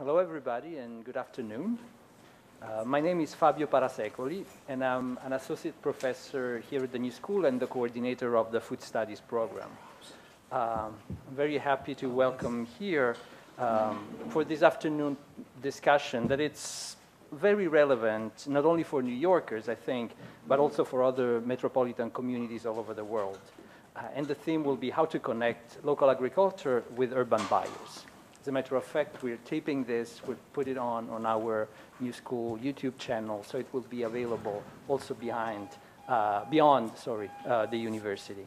Hello, everybody, and good afternoon. Uh, my name is Fabio Parasecoli, and I'm an associate professor here at the New School and the coordinator of the Food Studies program. Um, I'm very happy to welcome here um, for this afternoon discussion that it's very relevant, not only for New Yorkers, I think, but also for other metropolitan communities all over the world. Uh, and the theme will be how to connect local agriculture with urban buyers. As a matter of fact, we're taping this, we'll put it on on our New School YouTube channel, so it will be available also behind, uh, beyond sorry, uh, the university.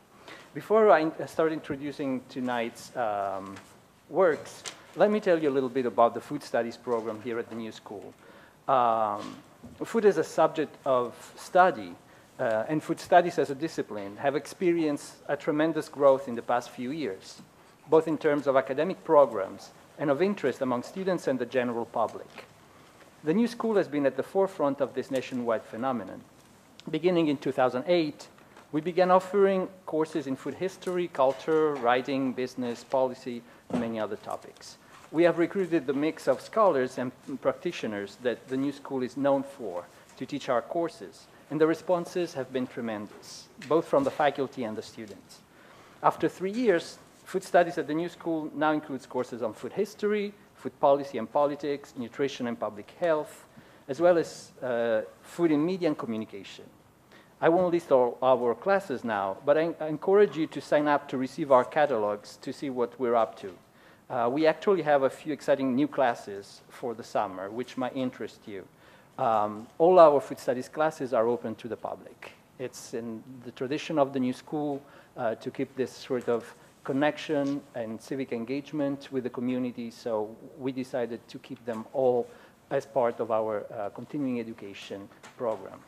Before I start introducing tonight's um, works, let me tell you a little bit about the food studies program here at the New School. Um, food as a subject of study uh, and food studies as a discipline have experienced a tremendous growth in the past few years, both in terms of academic programs and of interest among students and the general public. The new school has been at the forefront of this nationwide phenomenon. Beginning in 2008, we began offering courses in food history, culture, writing, business, policy, and many other topics. We have recruited the mix of scholars and practitioners that the new school is known for to teach our courses, and the responses have been tremendous, both from the faculty and the students. After three years, food studies at the new school now includes courses on food history, food policy and politics, nutrition and public health, as well as uh, food in media and communication. I won't list all our classes now, but I, I encourage you to sign up to receive our catalogs to see what we're up to. Uh, we actually have a few exciting new classes for the summer, which might interest you. Um, all our food studies classes are open to the public. It's in the tradition of the new school uh, to keep this sort of connection and civic engagement with the community, so we decided to keep them all as part of our uh, continuing education program.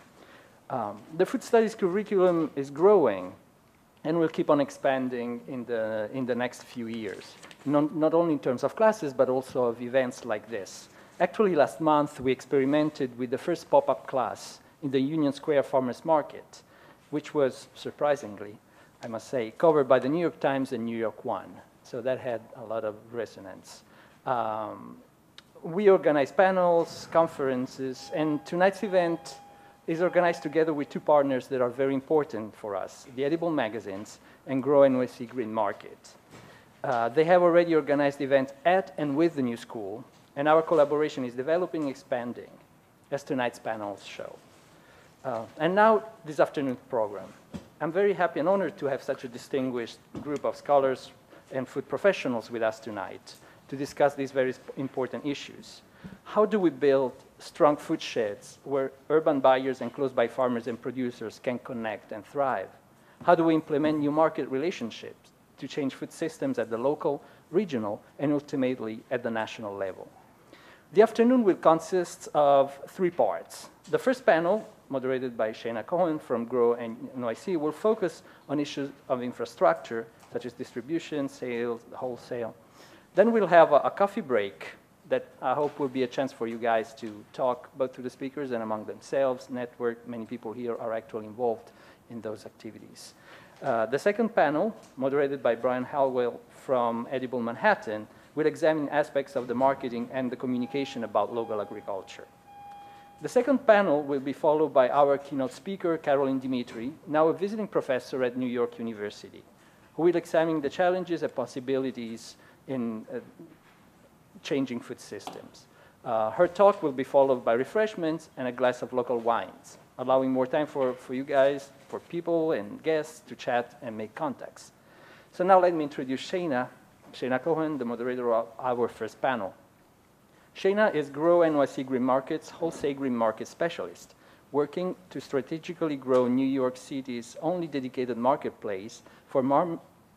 Um, the food studies curriculum is growing and will keep on expanding in the, in the next few years, not, not only in terms of classes, but also of events like this. Actually, last month, we experimented with the first pop-up class in the Union Square Farmers Market, which was, surprisingly, I must say, covered by the New York Times and New York One. So that had a lot of resonance. Um, we organize panels, conferences, and tonight's event is organized together with two partners that are very important for us, the Edible Magazines and Grow NYC Green Market. Uh, they have already organized events at and with the new school, and our collaboration is developing and expanding, as tonight's panels show. Uh, and now, this afternoon's program. I'm very happy and honored to have such a distinguished group of scholars and food professionals with us tonight to discuss these very important issues. How do we build strong food sheds where urban buyers and close-by farmers and producers can connect and thrive? How do we implement new market relationships to change food systems at the local, regional, and ultimately at the national level? The afternoon will consist of three parts. The first panel, moderated by Shayna Cohen from GROW and NYC, will focus on issues of infrastructure, such as distribution, sales, wholesale. Then we'll have a, a coffee break that I hope will be a chance for you guys to talk both to the speakers and among themselves, network. Many people here are actually involved in those activities. Uh, the second panel, moderated by Brian Halweil from Edible Manhattan, will examine aspects of the marketing and the communication about local agriculture. The second panel will be followed by our keynote speaker, Carolyn Dimitri, now a visiting professor at New York University, who will examine the challenges and possibilities in uh, changing food systems. Uh, her talk will be followed by refreshments and a glass of local wines, allowing more time for, for you guys, for people and guests to chat and make contacts. So now let me introduce Shayna, Shayna Cohen, the moderator of our first panel. Shayna is Grow NYC Green Markets wholesale green market specialist, working to strategically grow New York City's only dedicated marketplace for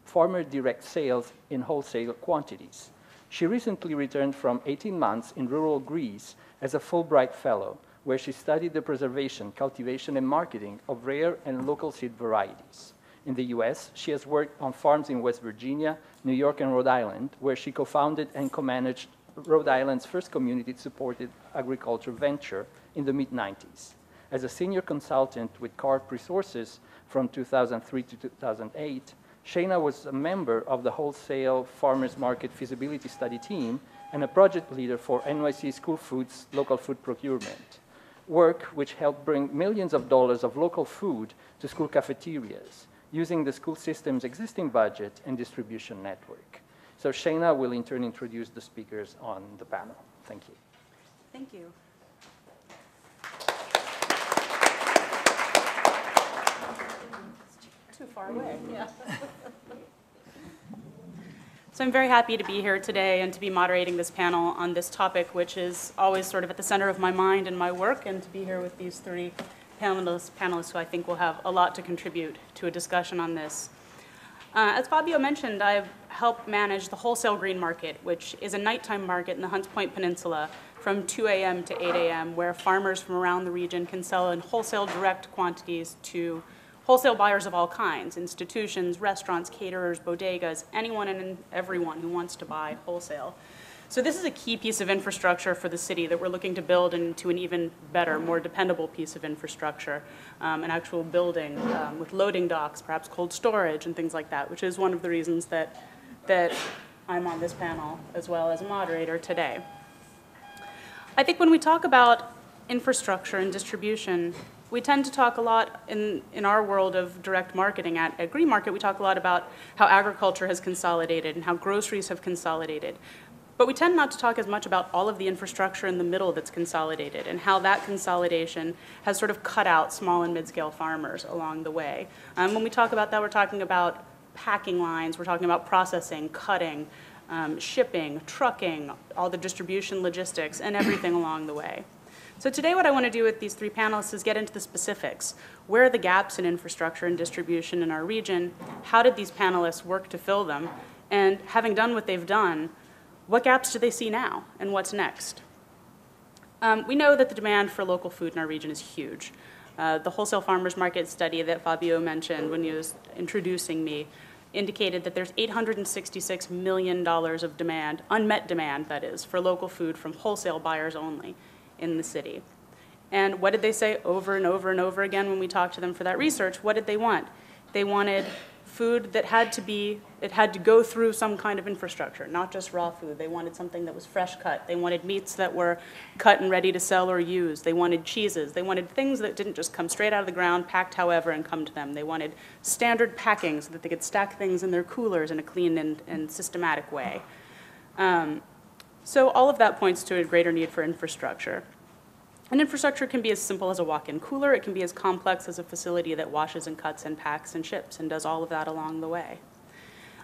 farmer direct sales in wholesale quantities. She recently returned from 18 months in rural Greece as a Fulbright Fellow, where she studied the preservation, cultivation, and marketing of rare and local seed varieties. In the US, she has worked on farms in West Virginia, New York, and Rhode Island, where she co founded and co managed Rhode Island's first community supported agriculture venture in the mid 90s. As a senior consultant with Karp Resources from 2003 to 2008, Shayna was a member of the wholesale farmers market feasibility study team and a project leader for NYC School Foods Local Food Procurement, work which helped bring millions of dollars of local food to school cafeterias using the school system's existing budget and distribution network. So Shayna will in turn introduce the speakers on the panel. Thank you. Thank you. Too far away. Yeah. So I'm very happy to be here today and to be moderating this panel on this topic, which is always sort of at the center of my mind and my work, and to be here with these three panelists, panelists who I think will have a lot to contribute to a discussion on this. Uh, as Fabio mentioned, I've helped manage the wholesale green market, which is a nighttime market in the Hunts Point Peninsula from 2 a.m. to 8 a.m., where farmers from around the region can sell in wholesale direct quantities to wholesale buyers of all kinds, institutions, restaurants, caterers, bodegas, anyone and everyone who wants to buy wholesale. So this is a key piece of infrastructure for the city that we're looking to build into an even better, more dependable piece of infrastructure, um, an actual building um, with loading docks, perhaps cold storage and things like that, which is one of the reasons that, that I'm on this panel as well as a moderator today. I think when we talk about infrastructure and distribution, we tend to talk a lot in, in our world of direct marketing at, at Green Market, we talk a lot about how agriculture has consolidated and how groceries have consolidated. But we tend not to talk as much about all of the infrastructure in the middle that's consolidated and how that consolidation has sort of cut out small and mid-scale farmers along the way. Um, when we talk about that, we're talking about packing lines, we're talking about processing, cutting, um, shipping, trucking, all the distribution logistics, and everything along the way. So today what I want to do with these three panelists is get into the specifics. Where are the gaps in infrastructure and distribution in our region? How did these panelists work to fill them? And having done what they've done, what gaps do they see now and what's next? Um, we know that the demand for local food in our region is huge. Uh, the wholesale farmers market study that Fabio mentioned when he was introducing me indicated that there's $866 million of demand, unmet demand that is, for local food from wholesale buyers only in the city. And what did they say over and over and over again when we talked to them for that research? What did they want? They wanted food that had to be, it had to go through some kind of infrastructure, not just raw food. They wanted something that was fresh cut. They wanted meats that were cut and ready to sell or use. They wanted cheeses. They wanted things that didn't just come straight out of the ground, packed however, and come to them. They wanted standard packing so that they could stack things in their coolers in a clean and, and systematic way. Um, so all of that points to a greater need for infrastructure. And infrastructure can be as simple as a walk-in cooler. It can be as complex as a facility that washes and cuts and packs and ships and does all of that along the way.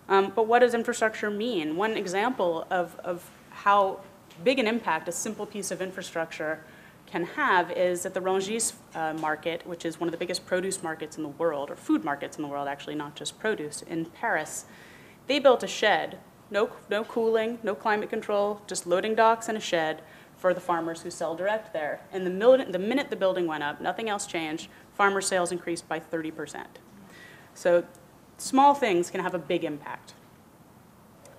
Um, but what does infrastructure mean? One example of, of how big an impact a simple piece of infrastructure can have is at the Rungis uh, market, which is one of the biggest produce markets in the world, or food markets in the world, actually, not just produce, in Paris. They built a shed no, no cooling, no climate control, just loading docks and a shed for the farmers who sell direct there. And the, mil- the minute the building went up, nothing else changed, farmer sales increased by 30%. So small things can have a big impact.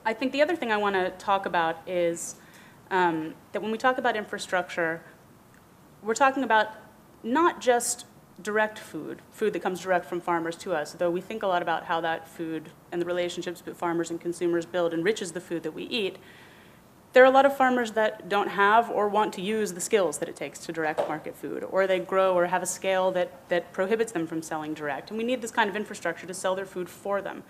I think the other thing I want to talk about is um, that when we talk about infrastructure, we're talking about not just direct food, food that comes direct from farmers to us, though we think a lot about how that food and the relationships that farmers and consumers build enriches the food that we eat, there are a lot of farmers that don't have or want to use the skills that it takes to direct market food, or they grow or have a scale that, that prohibits them from selling direct. And we need this kind of infrastructure to sell their food for them.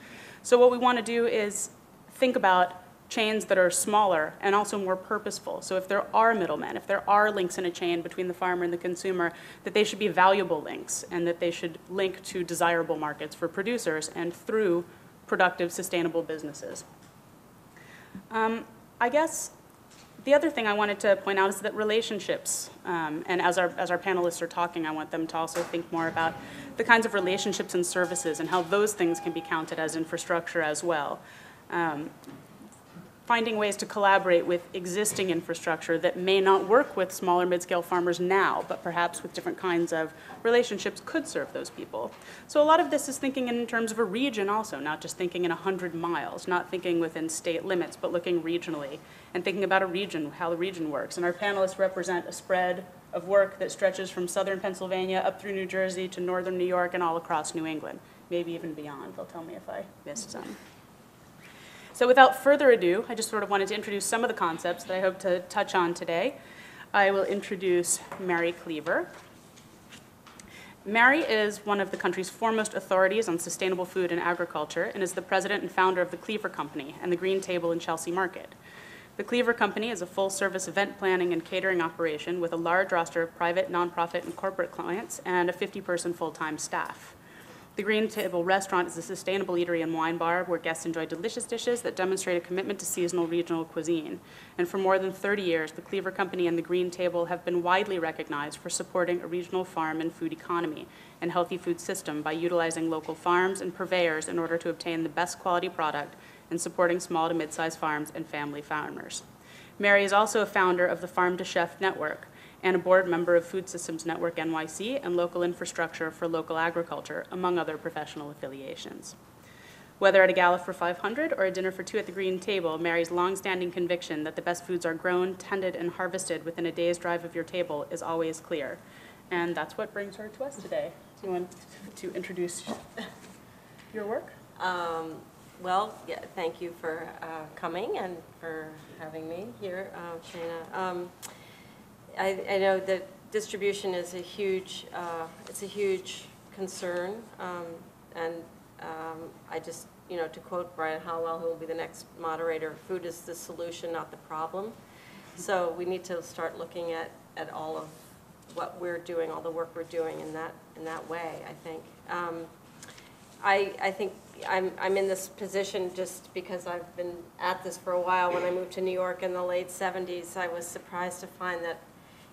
So what we want to do is think about chains that are smaller and also more purposeful. So if there are middlemen, if there are links in a chain between the farmer and the consumer, that they should be valuable links and that they should link to desirable markets for producers and through productive, sustainable businesses. Um, I guess the other thing I wanted to point out is that relationships, um, and as our, as our panelists are talking, I want them to also think more about the kinds of relationships and services and how those things can be counted as infrastructure as well. Um, finding ways to collaborate with existing infrastructure that may not work with smaller mid-scale farmers now, but perhaps with different kinds of relationships could serve those people. So a lot of this is thinking in terms of a region also, not just thinking in 100 miles, not thinking within state limits, but looking regionally and thinking about a region, how the region works. And our panelists represent a spread of work that stretches from southern Pennsylvania up through New Jersey to northern New York and all across New England, maybe even beyond. They'll tell me if I missed some. So without further ado, I just sort of wanted to introduce some of the concepts that I hope to touch on today. I will introduce Mary Cleaver. Mary is one of the country's foremost authorities on sustainable food and agriculture and is the president and founder of the Cleaver Company and the Green Table in Chelsea Market. The Cleaver Company is a full-service event planning and catering operation with a large roster of private, nonprofit, and corporate clients and a 50-person full-time staff. The Green Table Restaurant is a sustainable eatery and wine bar where guests enjoy delicious dishes that demonstrate a commitment to seasonal regional cuisine. And for more than 30 years, the Cleaver Company and the Green Table have been widely recognized for supporting a regional farm and food economy and healthy food system by utilizing local farms and purveyors in order to obtain the best quality product and supporting small to mid-sized farms and family farmers. Mary is also a founder of the Farm to Chef Network, and a board member of Food Systems Network NYC and Local Infrastructure for Local Agriculture, among other professional affiliations. Whether at a gala for 500 or a dinner for two at the Green Table, Mary's longstanding conviction that the best foods are grown, tended, and harvested within a day's drive of your table is always clear. And that's what brings her to us today. Do you want to introduce your work? Um, Well, yeah, thank you for uh, coming and for having me here, uh, Shayna. Um, I, I know that distribution is a huge, uh, it's a huge concern, um, and um, I just, you know, to quote Brian Halweil, who will be the next moderator, food is the solution, not the problem. So we need to start looking at, at all of what we're doing, all the work we're doing in that, in that way, I think. Um, I, I think I'm, I'm in this position just because I've been at this for a while. When I moved to New York in the late 70s, I was surprised to find that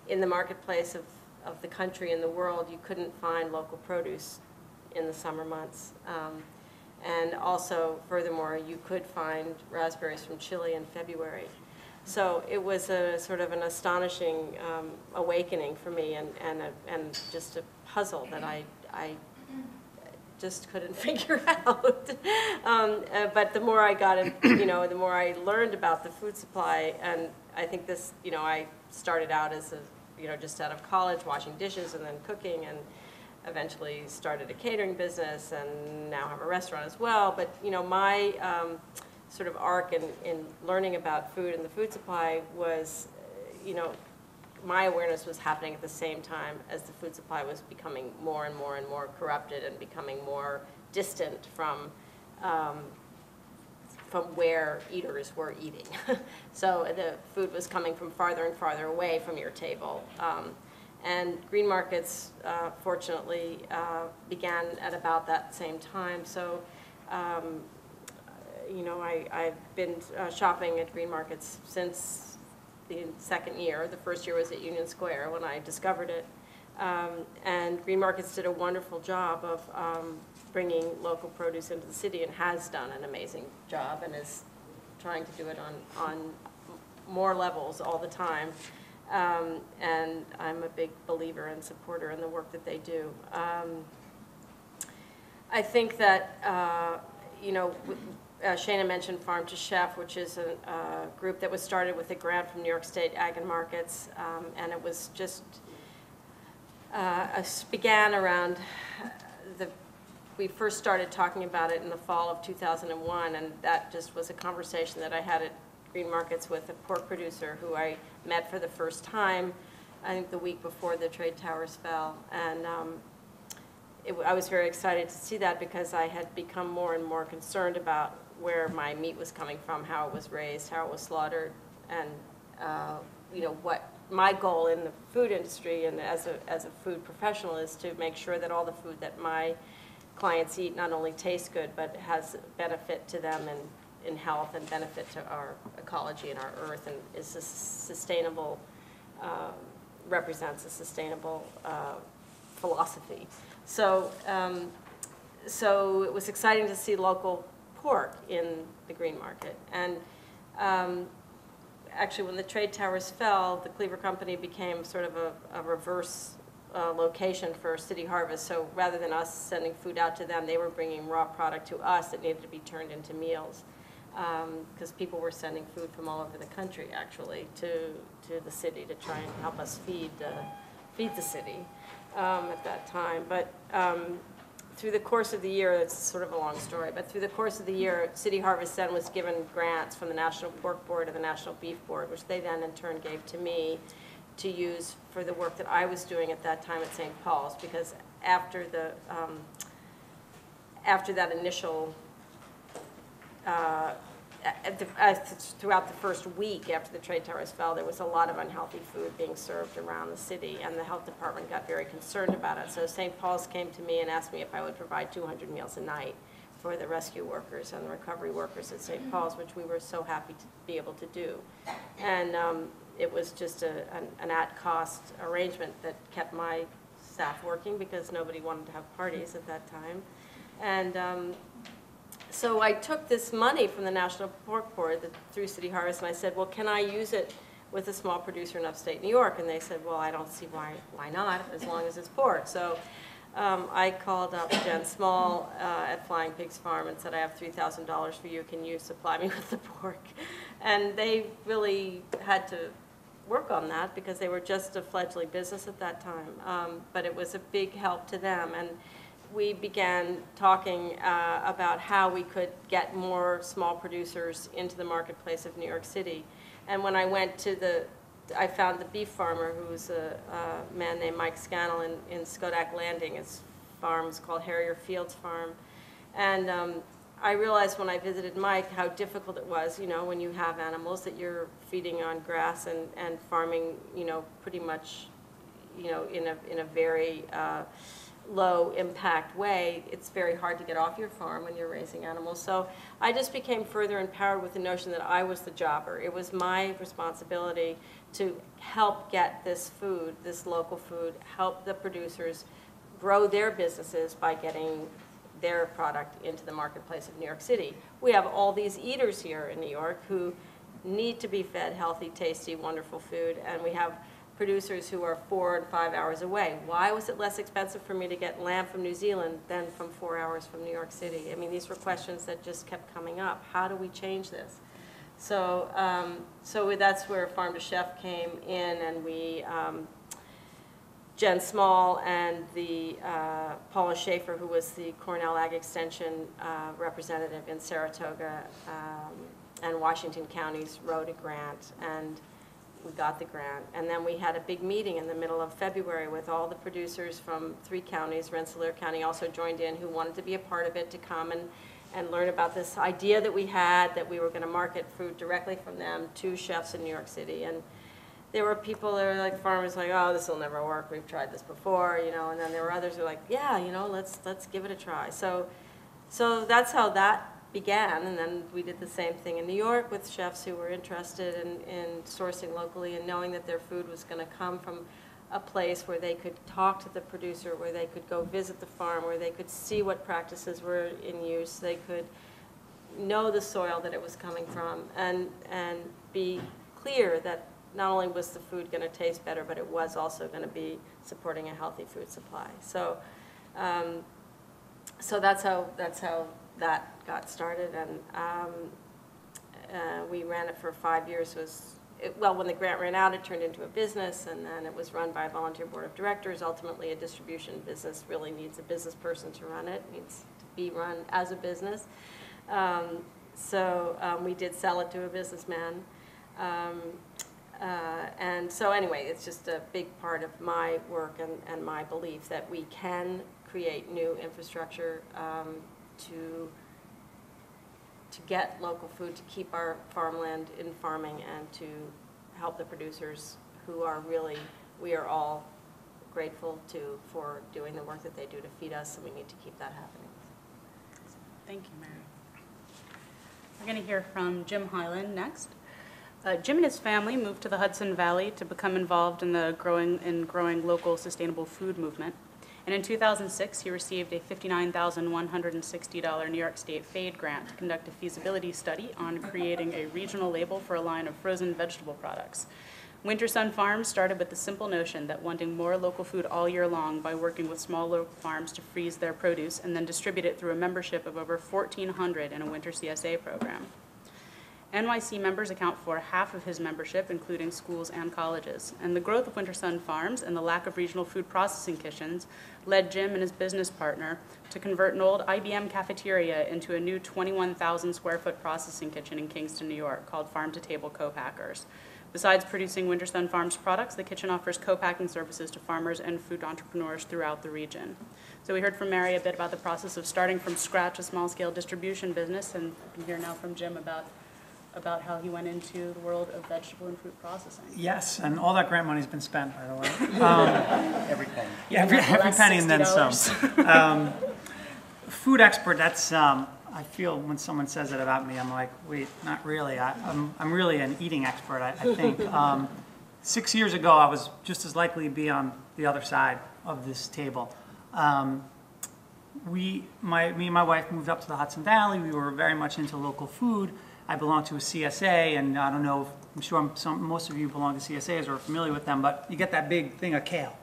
in the marketplace of, of the country and the world, you couldn't find local produce in the summer months. Um, and also, furthermore, you could find raspberries from Chile in February. So it was a sort of an astonishing um, awakening for me and, and, a, and just a puzzle that I, I just couldn't figure out. um, uh, but the more I got, you know, the more I learned about the food supply, and I think this, you know, I started out as a, you know, just out of college, washing dishes and then cooking, and eventually started a catering business, and now have a restaurant as well. But you know, my um, sort of arc in, in learning about food and the food supply was, you know, my awareness was happening at the same time as the food supply was becoming more and more and more corrupted and becoming more distant from um, from where eaters were eating. so the food was coming from farther and farther away from your table. Um, and green markets, uh, fortunately, uh, began at about that same time. So, um, you know, I, I've been uh, shopping at green markets since the second year. The first year was at Union Square when I discovered it. Um, and Green Markets did a wonderful job of um, bringing local produce into the city and has done an amazing job and is trying to do it on, on more levels all the time. Um, and I'm a big believer and supporter in the work that they do. Um, I think that, uh, you know, uh, Shayna mentioned Farm to Chef, which is a, group that was started with a grant from New York State Ag and Markets, um, and it was just uh, began around the. We first started talking about it in the fall of 2001, and that just was a conversation that I had at Green Markets with a pork producer who I met for the first time, I think the week before the trade towers fell, and. Um, it, I was very excited to see that because I had become more and more concerned about where my meat was coming from, how it was raised, how it was slaughtered, and uh, you know what my goal in the food industry and as a as a food professional is to make sure that all the food that my clients eat not only tastes good but has benefit to them and in health and benefit to our ecology and our earth and is sustainable uh, represents a sustainable uh, philosophy. So um, so it was exciting to see local pork in the green market. And um, actually, when the trade towers fell, the Cleaver Company became sort of a, a reverse uh, location for City Harvest. So rather than us sending food out to them, they were bringing raw product to us that needed to be turned into meals. Because um, people were sending food from all over the country, actually, to, to the city to try and help us feed, uh, feed the city um, at that time. But um, through the course of the year, it's sort of a long story, but through the course of the year, City Harvest then was given grants from the National Pork Board and the National Beef Board, which they then in turn gave to me to use for the work that I was doing at that time at St. Paul's, because after the, um, after that initial uh, the- uh, throughout the first week after the trade towers fell, there was a lot of unhealthy food being served around the city, and the health department got very concerned about it. So St. Paul's came to me and asked me if I would provide 200 meals a night for the rescue workers and the recovery workers at St. Paul's, which we were so happy to be able to do. And um, it was just a- an an at-cost arrangement that kept my staff working because nobody wanted to have parties at that time. And um, so I took this money from the National Pork Board that- through City Harvest, and I said, well, can I use it with a small producer in upstate New York? And they said, well, I don't see why, why not, as long as it's pork. So um, I called up Jen Small uh, at Flying Pigs Farm and said, I have $3,000 for you, can you supply me with the pork? And they really had to work on that because they were just a fledgling business at that time. Um, But it was a big help to them. And we began talking uh, about how we could get more small producers into the marketplace of New York City. And when I went to the, I found the beef farmer, who was a a man named Mike Scannell in in Schodack Landing. His farm is called Harrier Fields Farm. And um, I realized when I visited Mike how difficult it was, you know, when you have animals that you're feeding on grass and, and farming, you know, pretty much, you know, in a, in a very uh, low impact way, it's very hard to get off your farm when you're raising animals. So I just became further empowered with the notion that I was the jobber. It was my responsibility to help get this food, this local food, help the producers grow their businesses by getting their product into the marketplace of New York City. We have all these eaters here in New York who need to be fed healthy, tasty, wonderful food, and we have producers who are four and five hours away. Why was it less expensive for me to get lamb from New Zealand than from four hours from New York City? I mean, these were questions that just kept coming up. How do we change this? So, um, so that's where Farm to Chef came in, and we, um, Jen Small and the uh, Paula Schaefer, who was the Cornell Ag Extension uh, representative in Saratoga um, and Washington counties, wrote a grant, and we got the grant. And then we had a big meeting in the middle of February with all the producers from three counties. Rensselaer County also joined in, who wanted to be a part of it, to come and, and learn about this idea that we had, that we were going to market food directly from them to chefs in New York City. And there were people that were like farmers like, oh, this will never work. We've tried this before, you know. And then there were others who were like, yeah, you know, let's let's give it a try. So, so that's how that began. And then we did the same thing in New York with chefs who were interested in, in sourcing locally and knowing that their food was going to come from a place where they could talk to the producer, where they could go visit the farm, where they could see what practices were in use. They could know the soil that it was coming from and, and be clear that not only was the food going to taste better, but it was also going to be supporting a healthy food supply. So, um, so that's how, that's how that got started. And um, uh, we ran it for five years. It was, it, well, when the grant ran out, it turned into a business, and then it was run by a volunteer board of directors. Ultimately, a distribution business really needs a business person to run it, it needs to be run as a business. Um, so um, we did sell it to a businessman. Um, uh, And so anyway, it's just a big part of my work and, and my belief that we can create new infrastructure um, to, to get local food, to keep our farmland in farming, and to help the producers who are really, we are all grateful to, for doing the work that they do to feed us, and we need to keep that happening. Thank you, Mary. We're going to hear from Jim Hyland next. Uh, Jim and his family moved to the Hudson Valley to become involved in the growing in growing local sustainable food movement. And in 2006, he received a $59,160 New York State FAID grant to conduct a feasibility study on creating a regional label for a line of frozen vegetable products. Winter Sun Farms started with the simple notion that wanting more local food all year long by working with small local farms to freeze their produce and then distribute it through a membership of over 1,400 in a winter CSA program. NYC members account for half of his membership, including schools and colleges. And the growth of Winter Sun Farms and the lack of regional food processing kitchens led Jim and his business partner to convert an old IBM cafeteria into a new 21,000 square foot processing kitchen in Kingston, New York, called Farm to Table Co-Packers. Besides producing Winter Sun Farms products, the kitchen offers co-packing services to farmers and food entrepreneurs throughout the region. So we heard from Mary a bit about the process of starting from scratch a small-scale distribution business, and we can hear now from Jim about, about how he went into the world of vegetable and fruit processing. Yes, and all that grant money's been spent, by the way. Um, Every penny. Yeah, every, every penny and then some. Um, Food expert, that's, um, I feel when someone says it about me, I'm like, wait, not really. I, I'm, I'm really an eating expert, I, I think. Um, Six years ago, I was just as likely to be on the other side of this table. Um, we, my, me and my wife moved up to the Hudson Valley. We were very much into local food. I belong to a CSA, and I don't know, if, I'm sure some, most of you belong to CSAs or are familiar with them, but you get that big thing of kale.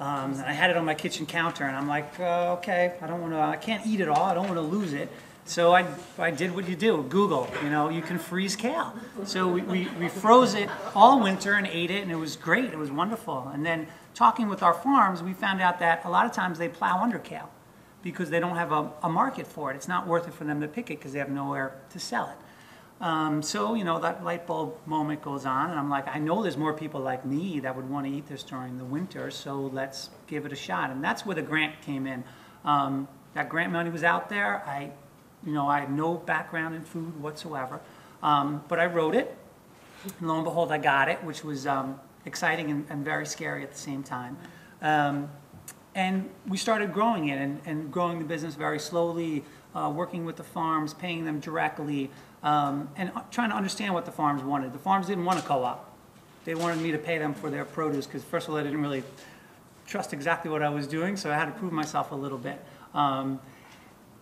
Um, and I had it on my kitchen counter, and I'm like, uh, okay, I don't want to, I can't eat it all, I don't want to lose it. So I, I did what you do, Google, you know, you can freeze kale. So we, we, we froze it all winter and ate it, and it was great, it was wonderful. And then talking with our farms, we found out that a lot of times they plow under kale because they don't have a, a market for it. It's not worth it for them to pick it because they have nowhere to sell it. Um, so, you know, that light bulb moment goes on, and I'm like, I know there's more people like me that would want to eat this during the winter, so let's give it a shot. And that's where the grant came in. Um, that grant money was out there. I, you know, I had no background in food whatsoever, um, but I wrote it. And lo and behold, I got it, which was um, exciting and, and very scary at the same time. Um, and we started growing it and, and growing the business very slowly, uh, working with the farms, paying them directly, um, and uh, trying to understand what the farms wanted. The farms didn't want a co-op. They wanted me to pay them for their produce because first of all, I didn't really trust exactly what I was doing, so I had to prove myself a little bit. Um,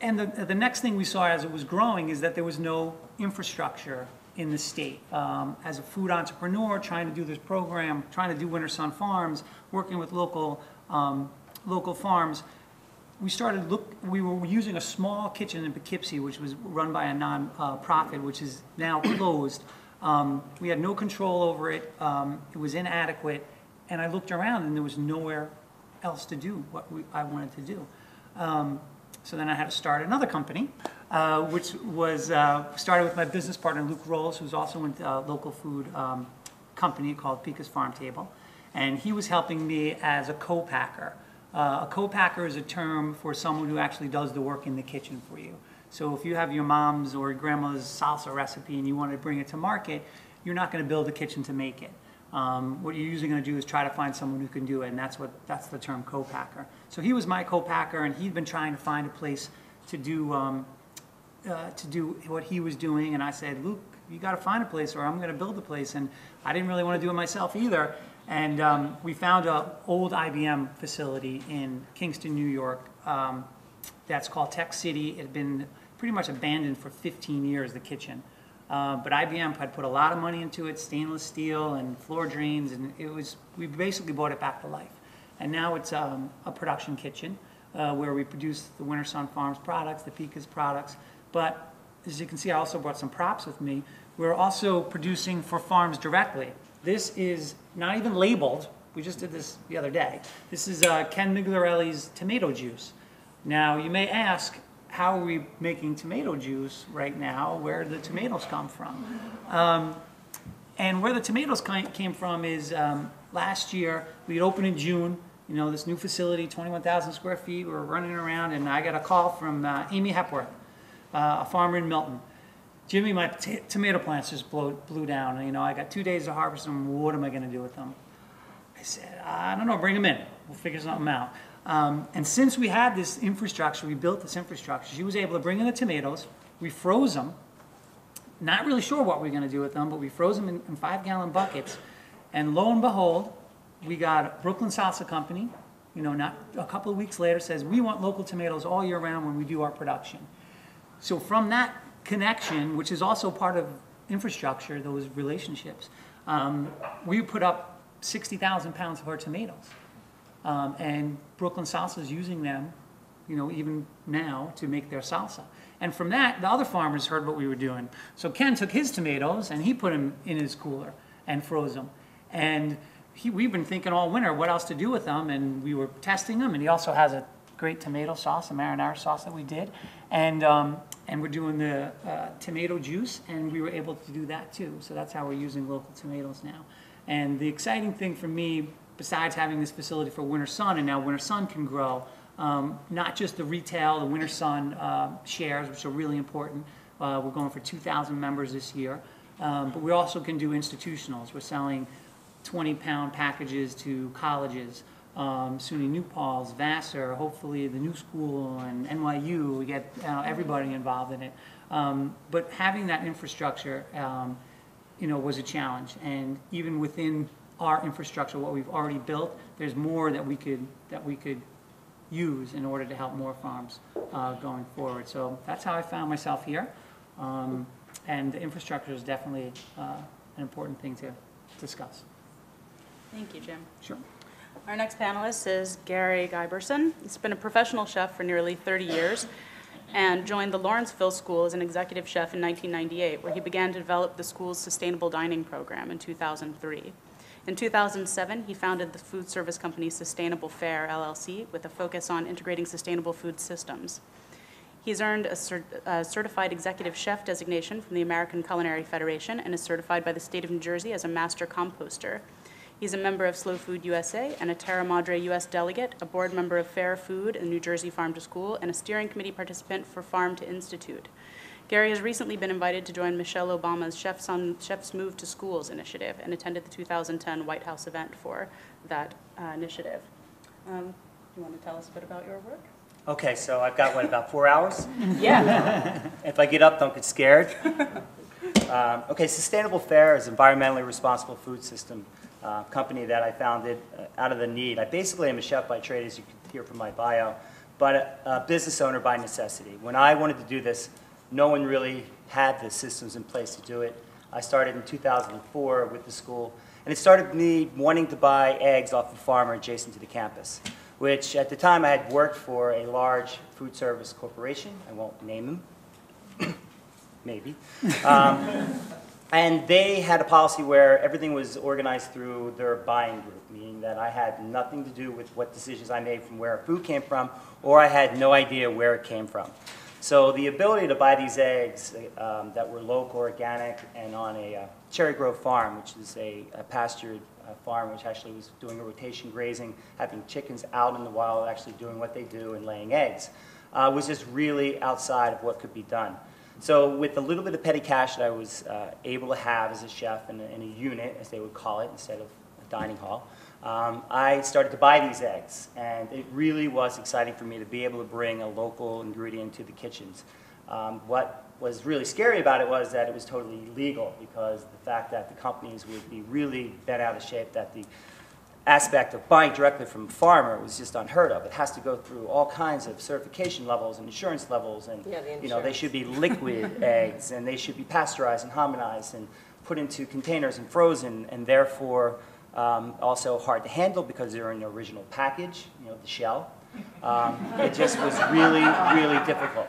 and the, the next thing we saw as it was growing is that there was no infrastructure in the state. Um, as a food entrepreneur, trying to do this program, trying to do Winter Sun Farms, working with local, um, local farms, we started look, we were using a small kitchen in Poughkeepsie, which was run by a non-profit, which is now closed. Um, we had no control over it. Um, it was inadequate. And I looked around and there was nowhere else to do what we, I wanted to do. Um, so then I had to start another company, uh, which was uh, started with my business partner Luke Rolls, who's also in a local food um, company called Pika's Farm Table, and he was helping me as a co-packer. Uh, a co-packer is a term for someone who actually does the work in the kitchen for you. So if you have your mom's or grandma's salsa recipe and you want to bring it to market, you're not going to build a kitchen to make it. Um, what you're usually going to do is try to find someone who can do it, and that's what that's the term co-packer. So he was my co-packer, and he'd been trying to find a place to do um, uh, to do what he was doing, and I said, Luke, you got to find a place, or I'm going to build a place, and I didn't really want to do it myself either. And um, we found an old IBM facility in Kingston, New York. Um, that's called Tech City. It had been pretty much abandoned for 15 years, the kitchen. Uh, but IBM had put a lot of money into it, stainless steel and floor drains, and it was, we basically brought it back to life. And now it's um, a production kitchen uh, where we produce the Winter Sun Farms products, the Pika's products. But as you can see, I also brought some props with me. We're also producing for farms directly. This is not even labeled. We just did this the other day. This is uh, Ken Migliorelli's tomato juice. Now, you may ask, how are we making tomato juice right now? Where do the tomatoes come from? Um, and where the tomatoes came from is um, last year, we opened in June, you know, this new facility, 21,000 square feet, we were running around, and I got a call from uh, Amy Hepworth, uh, a farmer in Milton. Jimmy, my t- tomato plants just blew, blew down, and, you know, I got two days to harvest them, what am I gonna do with them? I said, I don't know, bring them in. We'll figure something out. Um, and since we had this infrastructure, we built this infrastructure, she was able to bring in the tomatoes, we froze them, not really sure what we are going to do with them, but we froze them in, in five gallon buckets. And lo and behold, we got Brooklyn Salsa Company, you know, not a couple of weeks later says, we want local tomatoes all year round when we do our production. So from that connection, which is also part of infrastructure, those relationships, um, we put up 60,000 pounds of our tomatoes. Um, and Brooklyn Salsa is using them, you know, even now to make their salsa. And from that, the other farmers heard what we were doing. So Ken took his tomatoes and he put them in his cooler and froze them. And he, we've been thinking all winter what else to do with them, and we were testing them. And he also has a great tomato sauce, a marinara sauce that we did, and um, and we're doing the uh, tomato juice, and we were able to do that too. So that's how we're using local tomatoes now. And the exciting thing for me, besides having this facility for Winter Sun, and now Winter Sun can grow, um, not just the retail, the Winter Sun uh, shares, which are really important. Uh, we're going for 2,000 members this year, um, but we also can do institutionals. We're selling 20-pound packages to colleges, um, SUNY New Paltz, Vassar, hopefully the New School and NYU, we get uh, everybody involved in it. Um, But having that infrastructure, um, you know, was a challenge. And even within our infrastructure, what we've already built, there's more that we could, that we could use in order to help more farms uh, going forward. So that's how I found myself here. Um, And the infrastructure is definitely uh, an important thing to discuss. Thank you, Jim. Sure. Our next panelist is Gary Giberson. He's been a professional chef for nearly 30 years and joined the Lawrenceville School as an executive chef in 1998, where he began to develop the school's sustainable dining program in 2003. In 2007, he founded the food service company Sustainable Fare LLC with a focus on integrating sustainable food systems. He's earned a cert- a certified executive chef designation from the American Culinary Federation and is certified by the state of New Jersey as a master composter. He's a member of Slow Food USA and a Terra Madre U.S. delegate, a board member of Fair Food and New Jersey Farm to School, and a steering committee participant for Farm to Institute. Gary has recently been invited to join Michelle Obama's Chefs on Chefs Move to Schools initiative and attended the 2010 White House event for that uh, initiative. Um, do you want to tell us a bit about your work? Okay, so I've got, what, about four hours? Yeah. If I get up, don't get scared. Um, Okay, Sustainable Fare is environmentally responsible food system uh, company that I founded uh, out of the need. I basically am a chef by trade, as you can hear from my bio, but a a business owner by necessity. When I wanted to do this, no one really had the systems in place to do it. I started in 2004 with the school, and it started me wanting to buy eggs off a farmer adjacent to the campus, which at the time I had worked for a large food service corporation. I won't name them, maybe. Um, and they had a policy where everything was organized through their buying group, meaning that I had nothing to do with what decisions I made from where our food came from, or I had no idea where it came from. So the ability to buy these eggs um, that were local, organic, and on a uh, Cherry Grove farm, which is a, a pastured uh, farm, which actually was doing a rotation grazing, having chickens out in the wild, actually doing what they do and laying eggs, uh, was just really outside of what could be done. So with a little bit of petty cash that I was uh, able to have as a chef in a, in a unit, as they would call it, instead of a dining hall, um, I started to buy these eggs. And it really was exciting for me to be able to bring a local ingredient to the kitchens. Um, what was really scary about it was that it was totally illegal because the fact that the companies would be really bent out of shape, that the aspect of buying directly from a farmer was just unheard of. It has to go through all kinds of certification levels and insurance levels, and Yeah, the you know they should be liquid eggs, and they should be pasteurized and homogenized and put into containers and frozen, and therefore um, also hard to handle because they're in the original package, you know, the shell. Um, it just was really, really difficult.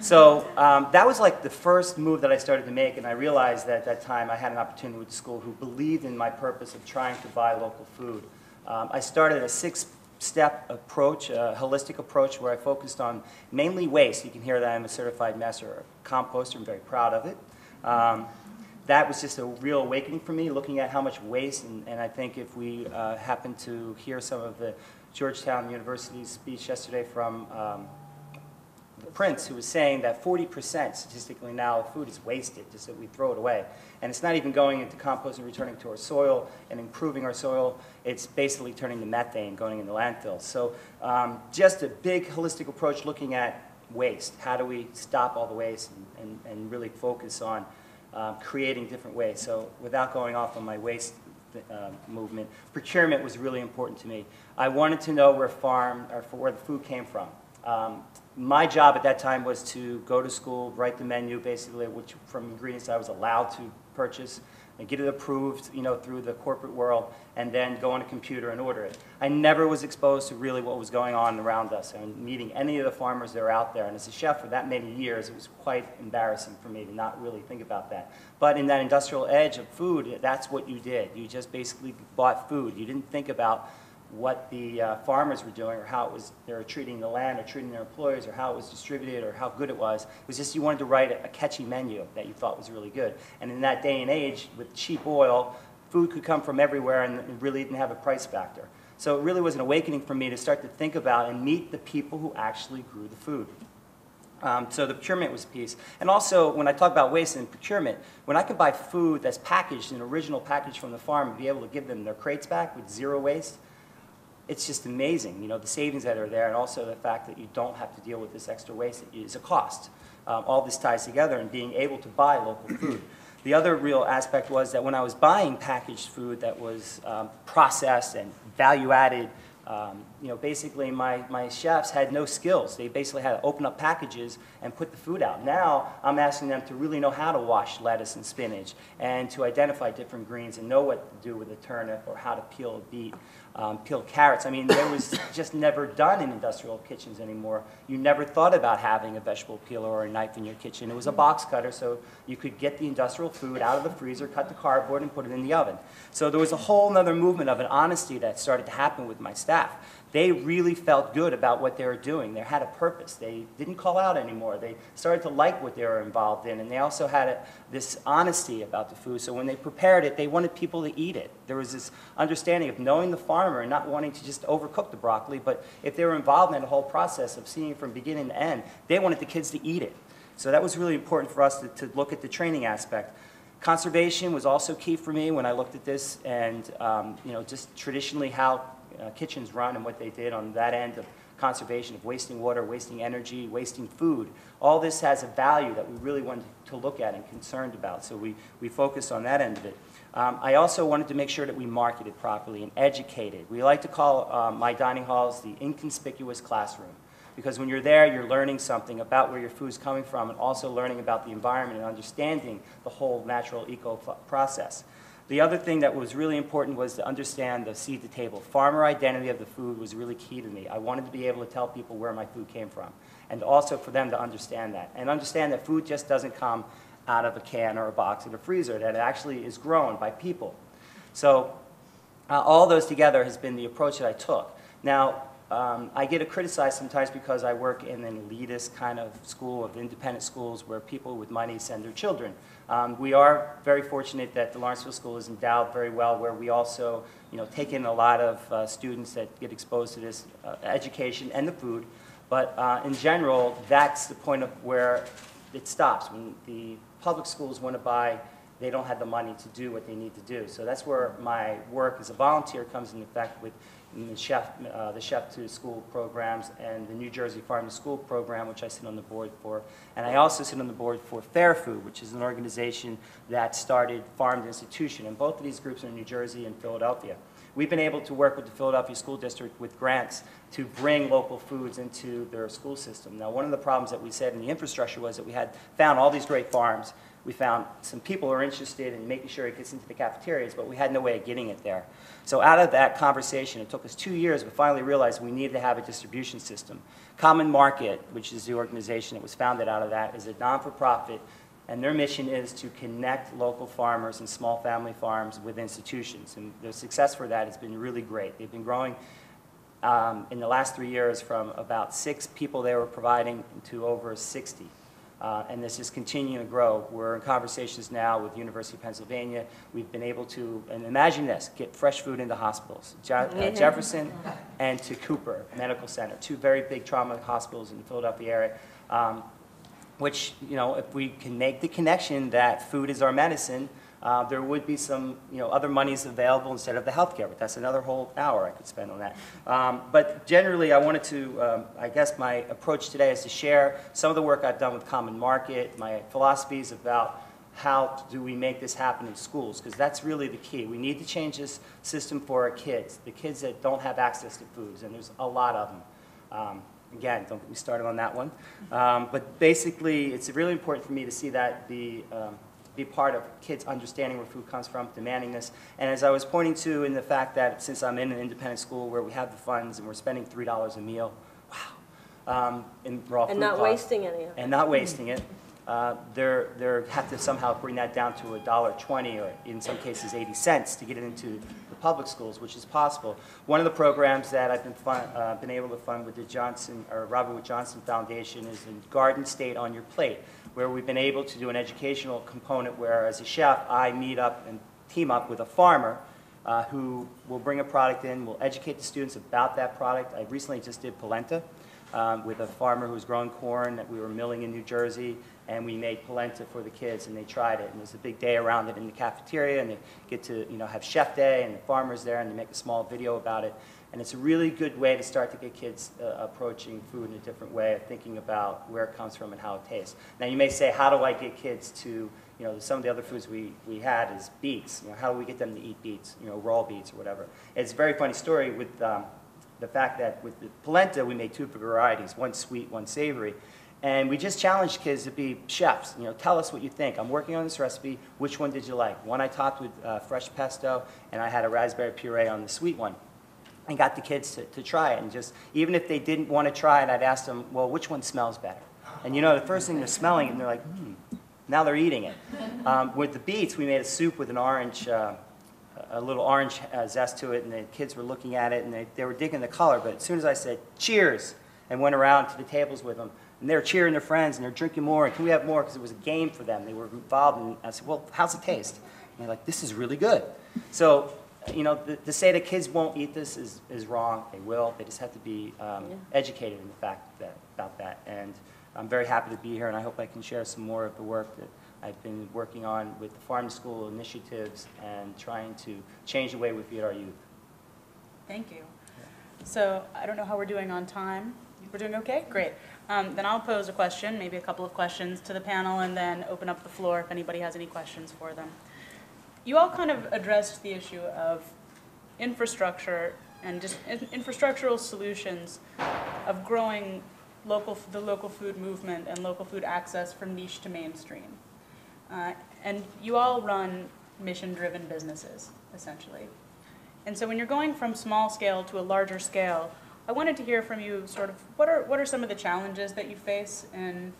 So um, that was like the first move that I started to make, and I realized that at that time I had an opportunity with the school who believed in my purpose of trying to buy local food. Um, I started a six-step approach, a holistic approach, where I focused on mainly waste. You can hear that I'm a certified master composter. I'm very proud of it. Um, that was just a real awakening for me, looking at how much waste, and, and I think if we uh, happen to hear some of the Georgetown University's speech yesterday from um, The prince, who was saying that 40% statistically now of food is wasted, just that we throw it away. And it's not even going into compost and returning to our soil and improving our soil. It's basically turning to methane, going into landfills. So um, just a big holistic approach looking at waste. How do we stop all the waste and, and, and really focus on uh, creating different ways? So without going off on my waste uh, movement, procurement was really important to me. I wanted to know where farm, or where the food came from. Um, my job at that time was to go to school, write the menu, basically, which from ingredients I was allowed to purchase, and get it approved, you know, through the corporate world, and then go on a computer and order it. I never was exposed to really what was going on around us and meeting any of the farmers that are out there. And as a chef for that many years, it was quite embarrassing for me to not really think about that. But in that industrial edge of food, that's what you did. You just basically bought food. You didn't think about what the uh, farmers were doing or how it was they were treating the land or treating their employees or how it was distributed or how good it was. It was just you wanted to write a, a catchy menu that you thought was really good. And in that day and age, with cheap oil, food could come from everywhere and it really didn't have a price factor. So it really was an awakening for me to start to think about and meet the people who actually grew the food. Um, so the procurement was a piece. And also, when I talk about waste and procurement, when I could buy food that's packaged, an original package from the farm, and be able to give them their crates back with zero waste, it's just amazing, you know, the savings that are there, and also the fact that you don't have to deal with this extra waste is a cost. Um, all this ties together and being able to buy local food. The other real aspect was that when I was buying packaged food that was um, processed and value added, um, you know, basically my, my chefs had no skills. They basically had to open up packages and put the food out. Now I'm asking them to really know how to wash lettuce and spinach and to identify different greens and know what to do with a turnip or how to peel a beet, um, peel carrots. I mean, there was just never done in industrial kitchens anymore. You never thought about having a vegetable peeler or a knife in your kitchen. It was a box cutter, so you could get the industrial food out of the freezer, cut the cardboard, and put it in the oven. So there was a whole other movement of an honesty that started to happen with my staff they really felt good about what they were doing. They had a purpose. They didn't call out anymore. They started to like what they were involved in, and they also had a, this honesty about the food. So when they prepared it, they wanted people to eat it. There was this understanding of knowing the farmer and not wanting to just overcook the broccoli, but if they were involved in the whole process of seeing it from beginning to end, they wanted the kids to eat it. So that was really important for us to, to look at the training aspect. Conservation was also key for me when I looked at this, and um, you know, just traditionally how uh, kitchens run and what they did on that end of conservation of wasting water, wasting energy, wasting food. All this has a value that we really wanted to look at and concerned about, so we, we focused on that end of it. Um, I also wanted to make sure that we marketed properly and educated. We like to call um, my dining halls the inconspicuous classroom because when you're there, you're learning something about where your food's coming from and also learning about the environment and understanding the whole natural eco process. The other thing that was really important was to understand the seed to table. Farmer identity of the food was really key to me. I wanted to be able to tell people where my food came from, and also for them to understand that. And understand that food just doesn't come out of a can or a box in a freezer, that it actually is grown by people. So uh, all those together has been the approach that I took. Now, um, I get criticized sometimes because I work in an elitist kind of school of independent schools where people with money send their children. Um, we are very fortunate that the Lawrenceville School is endowed very well, where we also, you know, take in a lot of uh, students that get exposed to this uh, education and the food. But uh, in general, that's the point of where it stops. When the public schools want to buy, they don't have the money to do what they need to do. So that's where my work as a volunteer comes into effect with the chef, uh, the chef to school programs and the New Jersey Farm to School program, which I sit on the board for. And I also sit on the board for Fair Food, which is an organization that started Farm to Institution. And both of these groups are in New Jersey and Philadelphia. We've been able to work with the Philadelphia School District with grants to bring local foods into their school system. Now, one of the problems that we said in the infrastructure was that we had found all these great farms. We found some people who are interested in making sure it gets into the cafeterias, but we had no way of getting it there. So out of that conversation, it took us two years, we finally realized we needed to have a distribution system. Common Market, which is the organization that was founded out of that, is a non-for-profit and their mission is to connect local farmers and small family farms with institutions. And the success for that has been really great. They've been growing um, in the last three years from about six people they were providing to over 60. Uh, and this is continuing to grow. We're in conversations now with the University of Pennsylvania. We've been able to, and imagine this, get fresh food into hospitals. Je uh, Jefferson and to Cooper Medical Center, two very big trauma hospitals in the Philadelphia area. Um, which, you know, if we can make the connection that food is our medicine, uh, there would be some, you know, other monies available instead of the healthcare, but that's another whole hour I could spend on that. Um, but generally, I wanted to, um, I guess my approach today is to share some of the work I've done with Common Market, my philosophies about how do we make this happen in schools, because that's really the key. We need to change this system for our kids, the kids that don't have access to foods, and there's a lot of them. Um, Again, don't get me started on that one. Um, but basically, it's really important for me to see that the um, be part of kids understanding where food comes from, demanding this. And as I was pointing to in the fact that since I'm in an independent school where we have the funds and we're spending $3 a meal, wow, um, in raw food And not costs wasting any of it. and not wasting it, uh, they're, they're, have to somehow bring that down to a dollar twenty, or in some cases eighty cents to get it into the public schools, which is possible. One of the programs that I've been fun, uh, been able to fund with the Johnson, or Robert Wood Johnson Foundation is in Garden State on Your Plate, where we've been able to do an educational component where, as a chef, I meet up and team up with a farmer uh, who will bring a product in, will educate the students about that product. I recently just did polenta um, with a farmer who was growing corn that we were milling in New Jersey, and we made polenta for the kids, and they tried it. And there's a big day around it in the cafeteria, and they get to, you know, have chef day, and the farmer's there, and they make a small video about it. And it's a really good way to start to get kids uh, approaching food in a different way of thinking about where it comes from and how it tastes. Now, you may say, how do I get kids to, you know, some of the other foods we, we had is beets. You know, how do we get them to eat beets, you know, raw beets or whatever? It's a very funny story with um, the fact that with the polenta, we made two varieties, one sweet, one savory. And we just challenged kids to be chefs. You know, tell us what you think. I'm working on this recipe. Which one did you like? One I topped with uh, fresh pesto, and I had a raspberry puree on the sweet one. And got the kids to, to try it. And just, even if they didn't want to try it, I'd ask them, well, which one smells better? And you know, the first thing they're smelling and they're like, hmm. Now they're eating it. Um, with the beets, we made a soup with an orange, uh, a little orange uh, zest to it, and the kids were looking at it, and they, they were digging the color. But as soon as I said, cheers, and went around to the tables with them, and they're cheering their friends, and they're drinking more, and can we have more? Because it was a game for them. They were involved, and I said, well, how's it taste? And they're like, this is really good. So, you know, th- to say that kids won't eat this is, is wrong. They will. They just have to be um, Yeah. educated in the fact that, about that. And I'm very happy to be here, and I hope I can share some more of the work that I've been working on with the farm school initiatives and trying to change the way we feed our youth. Thank you. So I don't know how we're doing on time. We're doing okay? Great. Um, Then I'll pose a question, maybe a couple of questions to the panel, and then open up the floor if anybody has any questions for them. You all kind of addressed the issue of infrastructure and just infrastructural solutions of growing local, the local food movement and local food access from niche to mainstream. Uh, And you all run mission-driven businesses, essentially. And so when you're going from small scale to a larger scale, I wanted to hear from you sort of, what are, what are some of the challenges that you face in,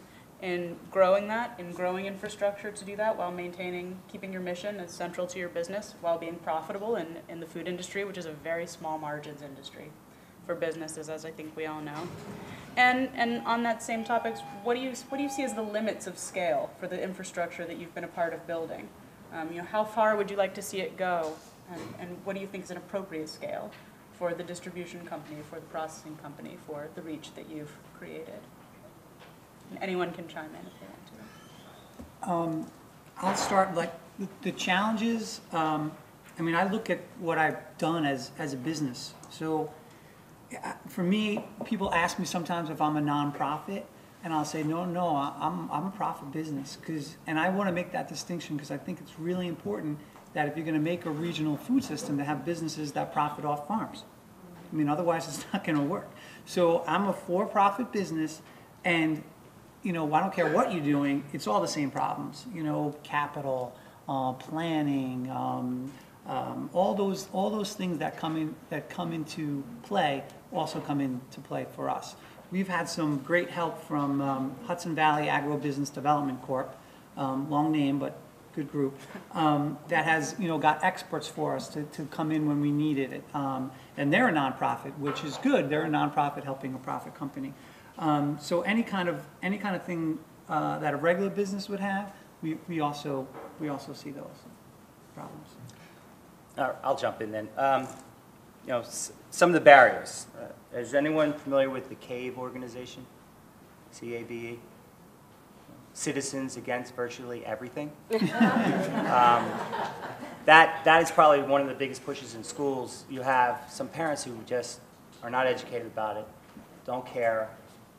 in growing that, in growing infrastructure to do that while maintaining, keeping your mission as central to your business while being profitable in, in the food industry, which is a very small margins industry for businesses, as I think we all know. And, and on that same topic, what do you, what do you see as the limits of scale for the infrastructure that you've been a part of building? Um, you know, how far would you like to see it go? And, and what do you think is an appropriate scale for the distribution company, for the processing company, for the reach that you've created? Anyone can chime in if they want to. I'll start, like, the- the challenges, um, I mean, I look at what I've done as, as a business. So, uh, for me, people ask me sometimes if I'm a nonprofit, and I'll say, no, no, I'm, I'm a profit business, because, and I want to make that distinction, because I think it's really important that if you're going to make a regional food system, to have businesses that profit off farms. I mean, otherwise, it's not going to work. So I'm a for-profit business, and, you know, I don't care what you're doing, it's all the same problems. You know, capital, uh, planning, um, um, all those, all those things that come in, that come into play also come into play for us. We've had some great help from um, Hudson Valley Agribusiness Development Corp., um, long name, but good group, um, that has, you know, got experts for us to, to come in when we needed it. Um, and they're a nonprofit, which is good. They're a nonprofit helping a profit company. Um, so any kind of, any kind of thing, uh, that a regular business would have, we, we also, we also see those problems. Uh, I'll jump in then. Um, You know, s- some of the barriers. Uh, Is anyone familiar with the CAVE organization? C-A-V-E? Citizens Against Virtually Everything. Um, That, that is probably one of the biggest pushes in schools. You have some parents who just are not educated about it, don't care,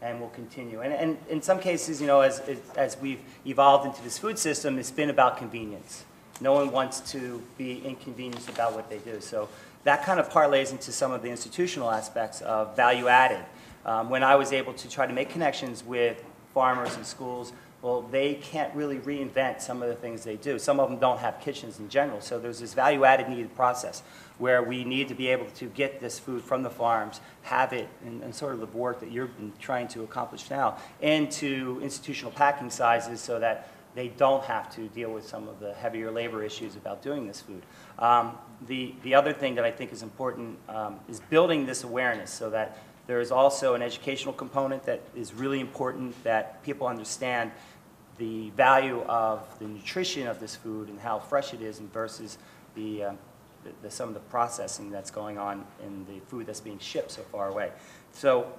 and will continue. And, and in some cases, you know, as, as we've evolved into this food system, it's been about convenience. No one wants to be inconvenienced about what they do. So that kind of parlays into some of the institutional aspects of value added. Um, when I was able to try to make connections with farmers and schools, well, they can't really reinvent some of the things they do. Some of them don't have kitchens in general, so there's this value-added needed process where we need to be able to get this food from the farms, have it, and, and sort of the work that been trying to accomplish now, into institutional packing sizes so that they don't have to deal with some of the heavier labor issues about doing this food. Um, the, the other thing that I think is important um, is building this awareness so that there is also an educational component that is really important, that people understand the value of the nutrition of this food and how fresh it is and versus the, um, the, some of the processing that's going on in the food that's being shipped so far away. So